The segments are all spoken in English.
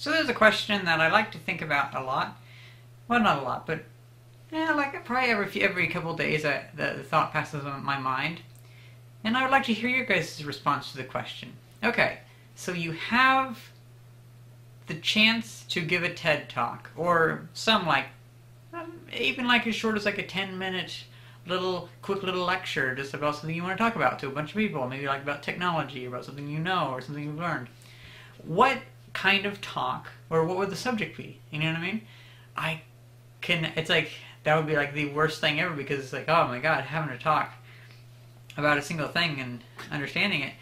So there's a question that I like to think about a lot. Well, not a lot, but yeah, like probably every few, every couple days, I, the, the thought passes on my mind, and I would like to hear your guys' response to the question. Okay, so you have the chance to give a TED talk, or some like, um, even like as short as like a 10 minute little, quick little lecture just about something you want to talk about to a bunch of people, maybe like about technology, about something you know, or something you've learned. What kind of talk, or what would the subject be? You know what I mean? I can, it's like, that would be like the worst thing ever because it's like, oh my god, having to talk about a single thing and understanding it.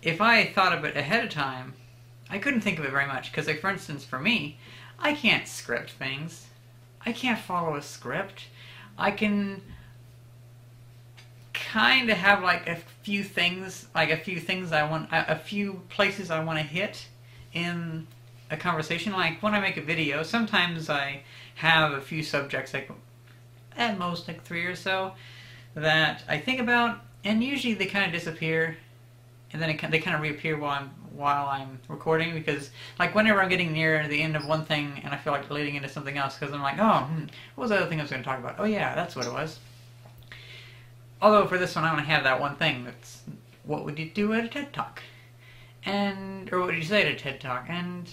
If I thought of it ahead of time, I couldn't think of it very much because, like, for instance, for me, I can't script things. I can't follow a script. I can kind of have like a few things, like a few things I want, a few places I want to hit in a conversation. Like when I make a video, sometimes I have a few subjects, like at most like three or so, that I think about, and usually they kind of disappear, and then it, they kind of reappear while I'm while I'm recording because like whenever I'm getting near the end of one thing and I feel like leading into something else because I'm like, oh, hmm, what was the other thing I was going to talk about? Oh yeah, that's what it was. Although for this one I want to have that one thing that's what would you do at a TED Talk? And, or what would you say at a TED Talk? And,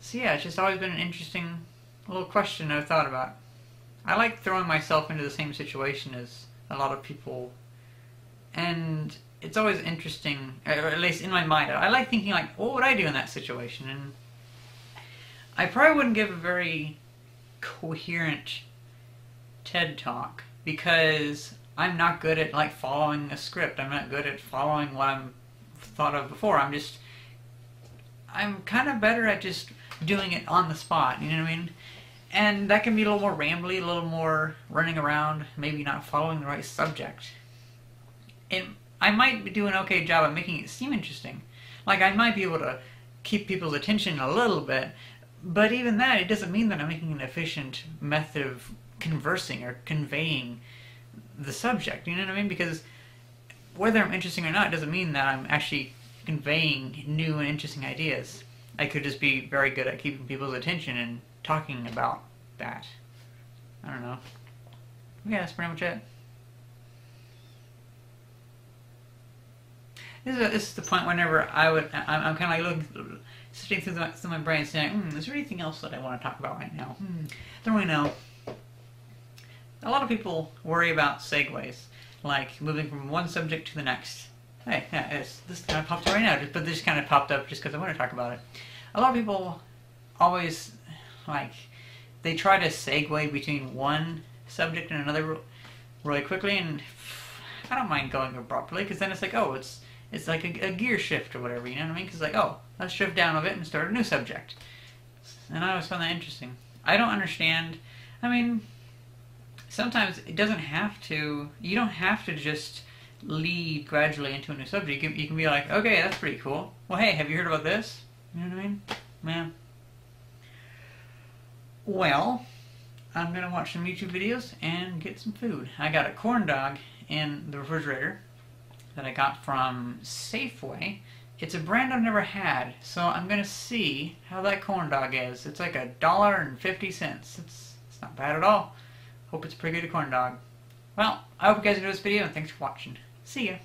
so yeah, it's just always been an interesting little question I've thought about. I like throwing myself into the same situation as a lot of people, and it's always interesting, or at least in my mind, I like thinking like, what would I do in that situation? And I probably wouldn't give a very coherent TED Talk because I'm not good at like following a script. I'm not good at following what I'm thought of before. I'm just I'm kind of better at just doing it on the spot. You know what I mean? And that can be a little more rambly, a little more running around, maybe not following the right subject. It, I might do an okay job of making it seem interesting. Like I might be able to keep people's attention a little bit, but even that, it doesn't mean that I'm making an efficient method of conversing or conveying the subject. You know what I mean? Because whether I'm interesting or not doesn't mean that I'm actually conveying new and interesting ideas. I could just be very good at keeping people's attention and talking about that. I don't know. Yeah, that's pretty much it. This is, a, this is the point whenever I would, I'm, I'm kind of like looking, sitting through, the, through my brain saying, hmm, is there anything else that I want to talk about right now? Hmm, don't really know. A lot of people worry about segues, like moving from one subject to the next. Hey, yeah, this kind of popped up right now, but this kind of popped up just because I want to talk about it. A lot of people always, like, they try to segue between one subject and another really quickly, and I don't mind going abruptly, because then it's like, oh, it's it's like a, a, gear shift or whatever, you know what I mean? Because like, oh, let's shift down a bit and start a new subject. And I always find that interesting. I don't understand. I mean, sometimes it doesn't have to. You don't have to just lead gradually into a new subject. You can, you can be like, okay, that's pretty cool. Well, hey, have you heard about this? You know what I mean? Man. Well, I'm gonna watch some YouTube videos and get some food. I got a corn dog in the refrigerator that I got from Safeway. It's a brand I've never had, so I'm gonna see how that corn dog is. It's like a dollar and fifty cents. It's it's not bad at all. Hope it's pretty good corn dog. Well, I hope you guys enjoyed this video and thanks for watching. See ya.